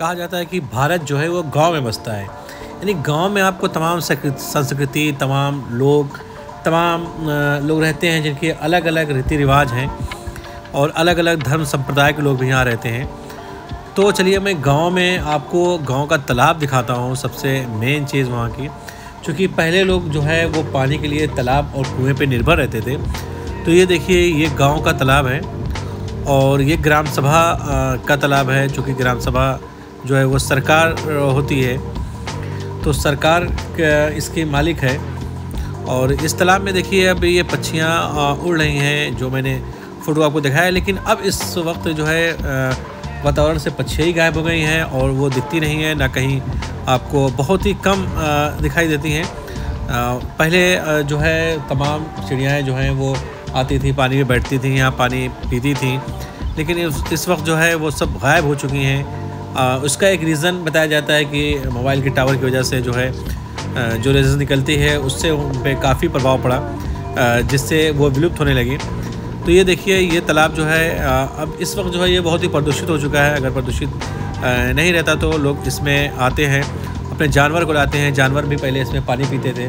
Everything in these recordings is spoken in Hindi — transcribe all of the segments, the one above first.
कहा जाता है कि भारत जो है वो गाँव में बसता है। यानी गाँव में आपको तमाम संस्कृति, तमाम लोग तमाम लोग रहते हैं जिनके अलग अलग रीति रिवाज हैं और अलग अलग धर्म संप्रदाय के लोग भी यहाँ रहते हैं। तो चलिए मैं गाँव में आपको गाँव का तालाब दिखाता हूँ, सबसे मेन चीज़ वहाँ की। क्योंकि पहले लोग जो है वो पानी के लिए तालाब और कुएँ पे निर्भर रहते थे। तो ये देखिए, ये गाँव का तालाब है और ये ग्राम सभा का तालाब है, चूँकि ग्राम सभा जो है वो सरकार होती है। तो सरकार इसके मालिक है। और इस तालाब में देखिए, अब ये पक्षियाँ उड़ रही हैं, जो मैंने फ़ोटो आपको दिखाया लेकिन अब इस वक्त जो है वातावरण से पक्षियाँ ही गायब हो गई हैं और वो दिखती नहीं है, ना कहीं आपको बहुत ही कम दिखाई देती हैं। पहले जो है तमाम चिड़ियाँ जो हैं वो आती थी, पानी में बैठती थी, यहाँ पानी पीती थी। लेकिन इस वक्त जो है वो सब गायब हो चुकी हैं। उसका एक रीज़न बताया जाता है कि मोबाइल के टावर की वजह से जो है जो रेजन निकलती है, उससे उन पर काफ़ी प्रभाव पड़ा जिससे वो विलुप्त होने लगी। तो ये देखिए, ये तालाब जो है अब इस वक्त जो है, ये बहुत ही प्रदूषित हो चुका है। अगर प्रदूषित नहीं रहता तो लोग इसमें आते हैं, अपने जानवर को लाते हैं। जानवर भी पहले इसमें पानी पीते थे।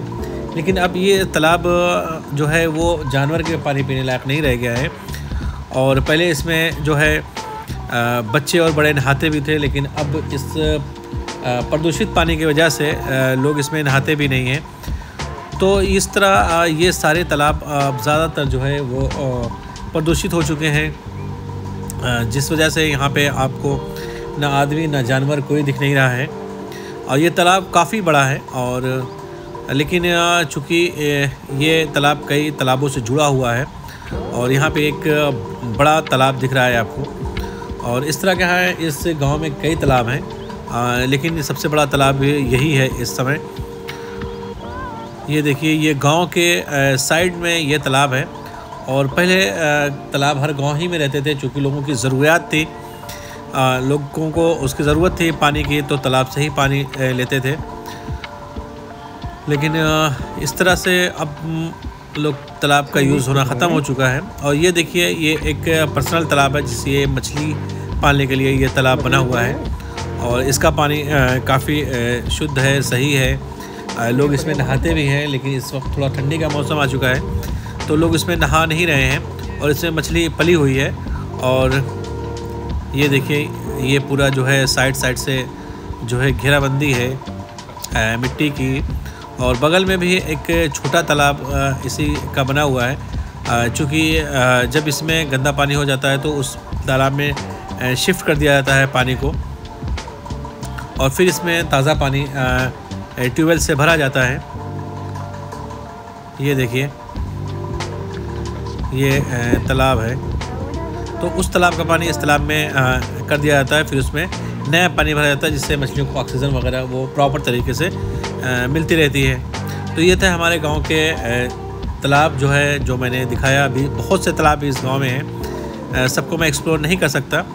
लेकिन अब ये तालाब, जो है, वो जानवर के पानी पीने लायक नहीं रह गया है। और पहले इसमें जो है बच्चे और बड़े नहाते भी थे, लेकिन अब इस प्रदूषित पानी की वजह से लोग इसमें नहाते भी नहीं हैं। तो इस तरह ये सारे तालाब ज़्यादातर जो है वो प्रदूषित हो चुके हैं। जिस वजह से यहाँ पे आपको ना आदमी, ना जानवर कोई दिख नहीं रहा है। और ये तालाब काफ़ी बड़ा है और, लेकिन चूँकि ये तालाब कई तालाबों से जुड़ा हुआ है और यहाँ पे एक बड़ा तालाब दिख रहा है आपको। और इस तरह का है, इस गाँव में कई तालाब हैं लेकिन सबसे बड़ा तालाब यही है इस समय। ये देखिए, ये गाँव के साइड में ये तालाब है। और पहले तालाब हर गाँव ही में रहते थे, चूँकि लोगों की ज़रूरियात थी। लोगों को उसकी ज़रूरत थी पानी की तो तालाब से ही पानी लेते थे। लेकिन इस तरह से अब लोग तालाब का यूज़ होना ख़त्म हो चुका है। और ये देखिए, ये एक पर्सनल तालाब है, जिससे मछली पालने के लिए ये तालाब बना हुआ है। और इसका पानी काफ़ी शुद्ध है, सही है। लोग इसमें नहाते भी हैं, लेकिन इस वक्त थोड़ा ठंडी का मौसम आ चुका है। तो लोग इसमें नहा नहीं रहे हैं और इसमें मछली पली हुई है। और ये देखिए, ये पूरा जो है साइड साइड से जो है घेराबंदी है मिट्टी की। और बगल में भी एक छोटा तालाब इसी का बना हुआ है। चूँकि जब इसमें गंदा पानी हो जाता है तो उस तालाब में शिफ्ट कर दिया जाता है पानी को। और फिर इसमें ताज़ा पानी ट्यूबवेल से भरा जाता है। ये देखिए, ये तालाब है। तो उस तालाब का पानी इस तालाब में आ, कर दिया जाता है फिर उसमें नया पानी भरा जाता है जिससे मछलियों को ऑक्सीजन वगैरह वो प्रॉपर तरीके से आ, मिलती रहती है। तो ये थे हमारे गाँव के तालाब जो है जो मैंने दिखाया। अभी बहुत से तालाब इस गाँव में हैं। सबको मैं एक्सप्लोर नहीं कर सकता।